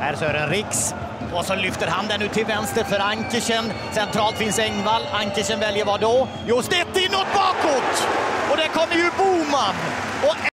Här Sören Riks. Och så lyfter han den nu till vänster för Ankersen. Centralt finns Engvall. Ankersen väljer vad då? Jo, snett inåt bakåt! Och där kommer ju Boman! Och...